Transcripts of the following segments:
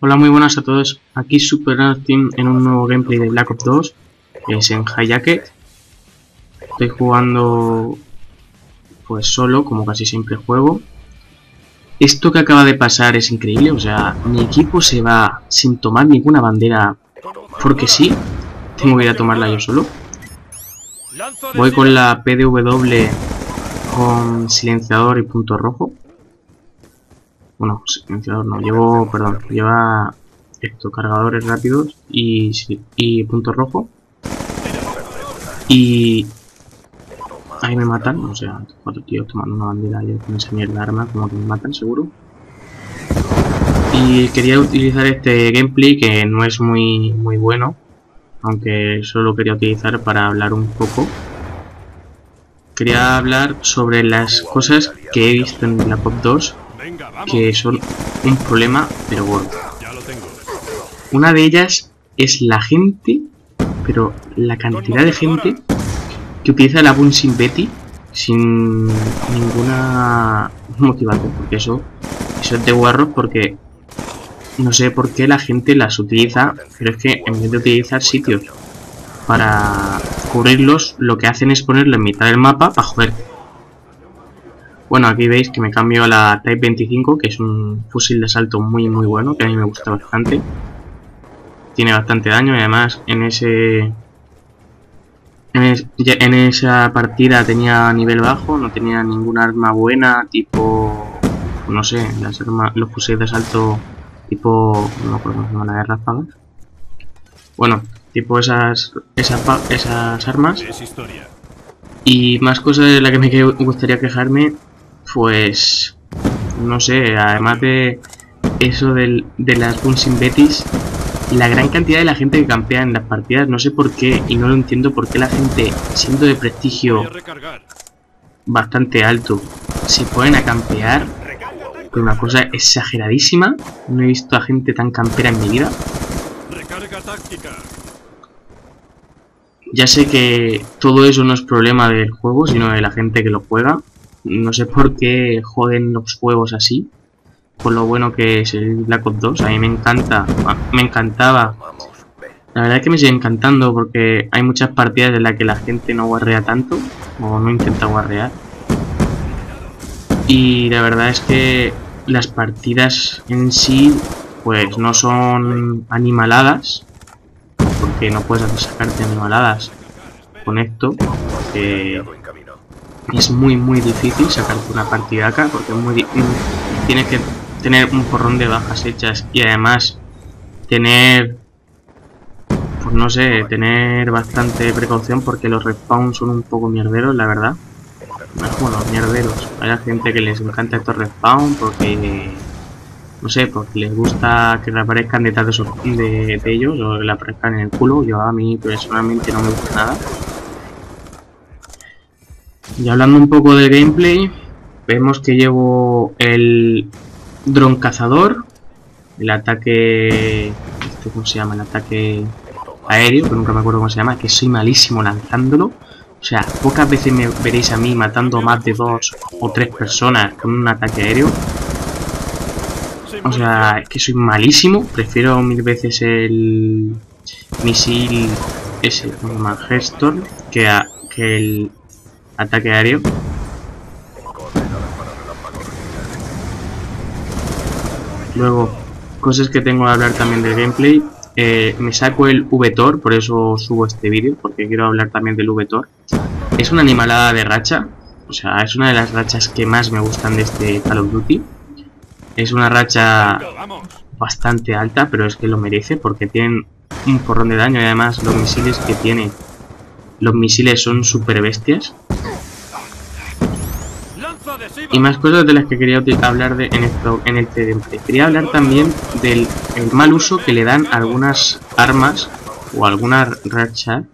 Hola, muy buenas a todos. Aquí Super Team en un nuevo gameplay de Black Ops 2. Es en Hayake. Estoy jugando pues solo, como casi siempre juego. Esto que acaba de pasar es increíble, o sea, mi equipo se va sin tomar ninguna bandera porque sí. Tengo que ir a tomarla yo solo. Voy con la PDW con silenciador y punto rojo. Bueno, silenciador no, llevo, perdón, lleva esto, cargadores rápidos y, y punto rojo. Y ahí me matan, o sea, cuatro tíos tomando una bandera y con esa mierda arma, como que me matan seguro. Y quería utilizar este gameplay que no es muy, muy bueno, aunque solo quería utilizar para hablar un poco. Quería hablar sobre las cosas que he visto en la Pop 2 que son un problema, pero gordo. Una de ellas es la gente, pero la cantidad de gente que utiliza la Bunsin Betty sin ninguna motivación, porque eso, eso es de guarros porque no sé por qué la gente las utiliza, pero es que en vez de utilizar sitios para cubrirlos, lo que hacen es ponerlo en mitad del mapa para joder. Bueno, aquí veis que me cambio a la Type 25, que es un fusil de asalto muy muy bueno, que a mí me gusta bastante. Tiene bastante daño y además en ese... En, esa partida tenía nivel bajo, no tenía ninguna arma buena, tipo... No sé, las armas, los fusiles de asalto tipo... No llama, la de Bueno, tipo esas, esas, esas armas. Y más cosas de las que me gustaría quejarme pues no sé, además de eso del, de las Bunsin Betis, la gran cantidad de la gente que campea en las partidas, no sé por qué y no lo entiendo por qué la gente, siendo de prestigio bastante alto, se ponen a campear con una cosa exageradísima. No he visto a gente tan campera en mi vida. Ya sé que todo eso no es problema del juego, sino de la gente que lo juega. No sé por qué joden los juegos así. Por lo bueno que es el Black Ops 2. A mí me encanta. Me encantaba. La verdad es que me sigue encantando porque hay muchas partidas en las que la gente no guarrea tanto. O no intenta guarrear. Y la verdad es que las partidas en sí pues no son animaladas. Porque no puedes sacarte animaladas con esto. Porque es muy muy difícil sacarte una partida acá porque es muy tienes que tener un porrón de bajas hechas y además tener pues no sé tener bastante precaución porque los respawns son un poco mierderos la verdad. Bueno mierderos. Hay gente que les encanta estos respawns porque no sé porque les gusta que reaparezcan detrás de, de ellos o que le aparezcan en el culo. Yo a mí personalmente no me gusta nada y hablando un poco de gameplay, vemos que llevo el dron cazador, el ataque... Este, ¿Cómo se llama? El ataque aéreo, que nunca me acuerdo cómo se llama, que soy malísimo lanzándolo. O sea, pocas veces me veréis a mí matando más de dos o tres personas con un ataque aéreo. O sea, es que soy malísimo. Prefiero mil veces el misil ese, como Gestor, que, que el Ataque aéreo. Luego, cosas que tengo que hablar también del gameplay. Eh, me saco el VTOR, por eso subo este vídeo, porque quiero hablar también del VTOR. Es una animalada de racha, o sea, es una de las rachas que más me gustan de este Call of Duty. Es una racha bastante alta, pero es que lo merece, porque tienen un porrón de daño y además los misiles que tiene, los misiles son super bestias. Y más cosas de las que quería hablar de, en, esto, en este gameplay. Quería hablar también del mal uso que le dan algunas armas o alguna racha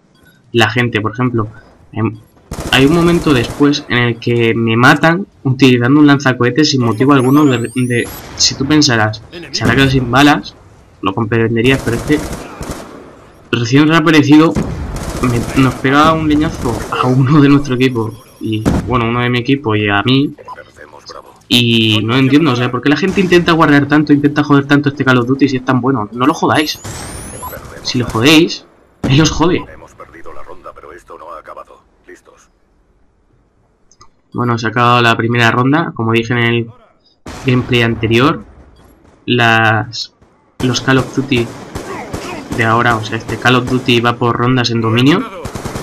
la gente. Por ejemplo, em, hay un momento después en el que me matan utilizando un lanzacohetes sin motivo alguno de, si tú pensarás, se habrá quedado sin balas, lo comprenderías, pero es que recién reaparecido me, nos pega un leñazo a uno de nuestro equipo y bueno, uno de mi equipo y a mí Y no entiendo, o sea, ¿por qué la gente intenta guardar tanto, intenta joder tanto este Call of Duty si es tan bueno? No lo jodáis. Si lo jodéis, él os jode. Bueno, se ha acabado la primera ronda, como dije en el gameplay anterior. Las, los Call of Duty de ahora, o sea, este Call of Duty va por rondas en dominio,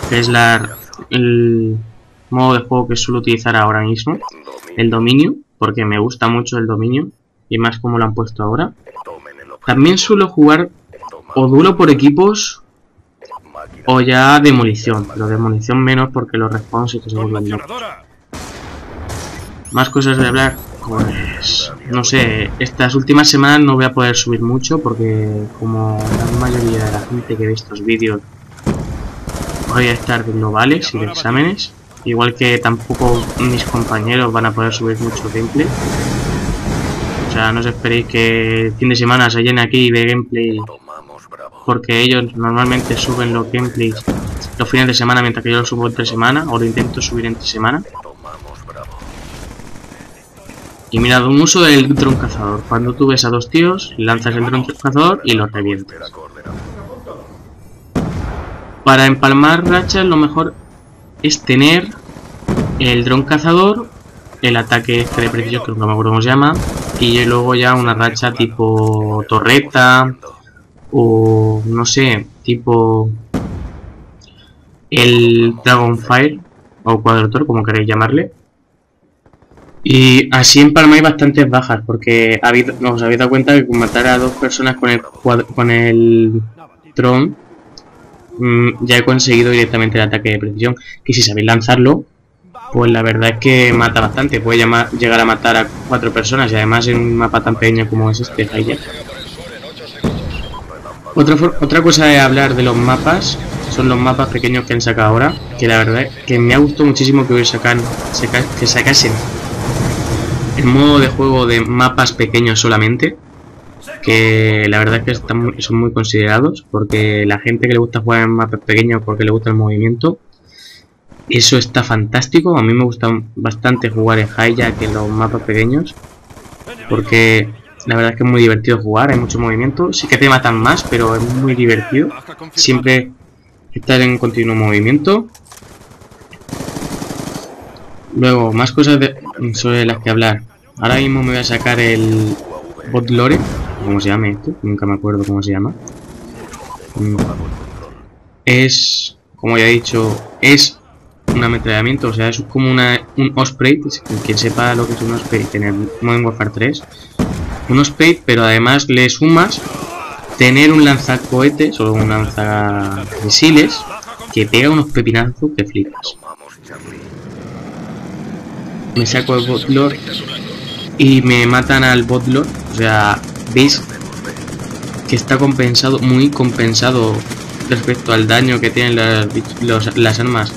que es la, el modo de juego que suelo utilizar ahora mismo, el dominio, porque me gusta mucho el dominio, y más como lo han puesto ahora. También suelo jugar o duelo por equipos o ya demolición, pero demolición menos porque los responses que se vuelven Más cosas de hablar, pues no sé, estas últimas semanas no voy a poder subir mucho porque como la mayoría de la gente que ve estos vídeos voy a estar de globales y de exámenes, igual que tampoco mis compañeros van a poder subir mucho gameplay. O sea, no os esperéis que el fin de semana se llene aquí ve gameplay porque ellos normalmente suben los gameplays los fines de semana mientras que yo lo subo entre semana o lo intento subir entre semana. Y mirad, un uso del dron cazador. Cuando tú ves a dos tíos, lanzas el dron cazador y los revientas. Para empalmar rachas lo mejor es tener el dron cazador, el ataque de precisión, que no me acuerdo cómo se llama, y luego ya una racha tipo torreta o no sé, tipo el Dragonfire o Quadrator, como queréis llamarle. Y así en Palma hay bastantes bajas, porque habéis, os habéis dado cuenta que matar a dos personas con el, con el Tron mm, ya he conseguido directamente el ataque de precisión. Que si sabéis lanzarlo, pues la verdad es que mata bastante. Puede llegar a matar a cuatro personas y además en un mapa tan pequeño como es este, Otra, otra cosa de hablar de los mapas son los mapas pequeños que han sacado ahora, que la verdad es que me ha gustado muchísimo que hoy sacan, que sacasen el modo de juego de mapas pequeños solamente, que la verdad es que están, son muy considerados, porque la gente que le gusta jugar en mapas pequeños porque le gusta el movimiento, eso está fantástico, a mí me gusta bastante jugar en Hijack en los mapas pequeños, porque la verdad es que es muy divertido jugar, hay mucho movimiento, sí que te matan más, pero es muy divertido, siempre estar en continuo movimiento. Luego, más cosas sobre las que hablar. Ahora mismo me voy a sacar el Botlore, ¿cómo se llama esto? Nunca me acuerdo cómo se llama. Mm. Es, como ya he dicho, es un ametrallamiento, o sea, es como una, un Osprey, quien sepa lo que es un Osprey en el Modern Warfare 3. Un Osprey, pero además le sumas tener un lanzacohetes o un lanzamisiles que pega unos pepinazos que flipas. Me saco el botlord y me matan al botlord. O sea, veis que está compensado, muy compensado respecto al daño que tienen las, las armas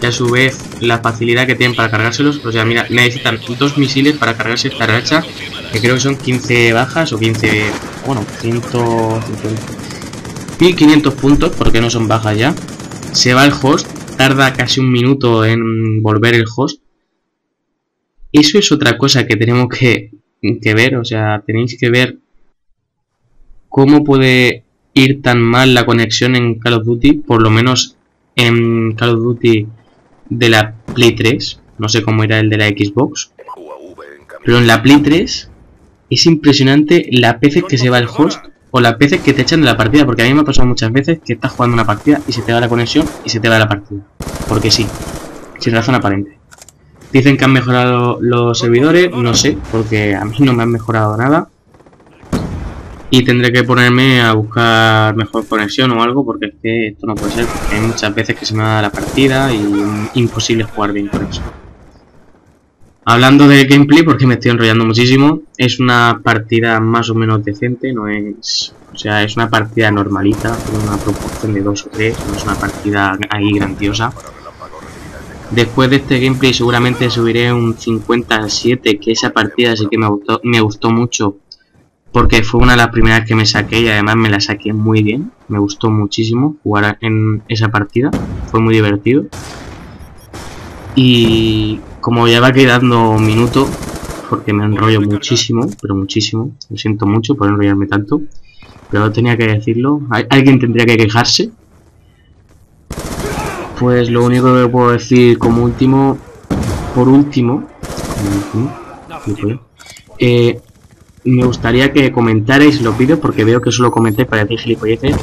y a su vez la facilidad que tienen para cargárselos. O sea, mira, necesitan dos misiles para cargarse esta racha, que creo que son 15 bajas o 15 bueno, 100, 1500 puntos, porque no son bajas ya. Se va el host, tarda casi un minuto en volver el host. Eso es otra cosa que tenemos que, que ver, o sea, tenéis que ver cómo puede ir tan mal la conexión en Call of Duty, por lo menos en Call of Duty de la Play 3, no sé cómo era el de la Xbox, pero en la Play 3 es impresionante la veces que se va el host o las veces que te echan de la partida, porque a mí me ha pasado muchas veces que estás jugando una partida y se te va la conexión y se te va la partida. Porque sí, sin razón aparente. Dicen que han mejorado los servidores, no sé, porque a mí no me han mejorado nada. Y tendré que ponerme a buscar mejor conexión o algo, porque es que esto no puede ser, porque hay muchas veces que se me va la partida y imposible jugar bien con eso. Hablando de gameplay, porque me estoy enrollando muchísimo, es una partida más o menos decente, no es... O sea, es una partida normalita, con una proporción de 2 o 3, no es una partida ahí grandiosa. Después de este gameplay seguramente subiré un 57, que esa partida sí que me gustó, me gustó mucho, porque fue una de las primeras que me saqué y además me la saqué muy bien. Me gustó muchísimo jugar en esa partida, fue muy divertido. Y como ya va quedando un minuto, porque me enrollo muchísimo, pero muchísimo. Lo siento mucho por enrollarme tanto. Pero tenía que decirlo. Alguien tendría que quejarse. Pues lo único que puedo decir como último, por último, eh, me gustaría que comentarais los vídeos porque veo que solo comenté para decir gilipolleces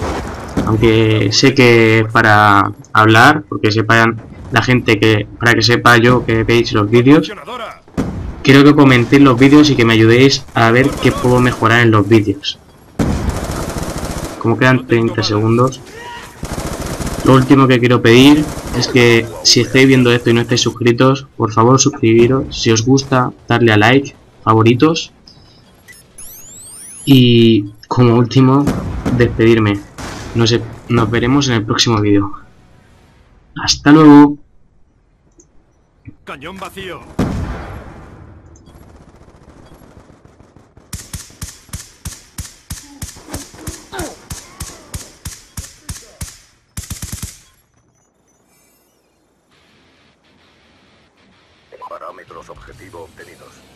aunque sé que para hablar porque sepan la gente que para que sepa yo que veis los vídeos quiero que comentéis los vídeos y que me ayudéis a ver qué puedo mejorar en los vídeos. Como quedan 30 segundos. Lo último que quiero pedir es que si estáis viendo esto y no estáis suscritos por favor suscribiros. Si os gusta darle a like favoritos y como último despedirme. Nos, nos veremos en el próximo vídeo. Hasta luego. Cañón vacío. Parámetros objetivo obtenidos.